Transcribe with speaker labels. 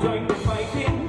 Speaker 1: Join the fighting.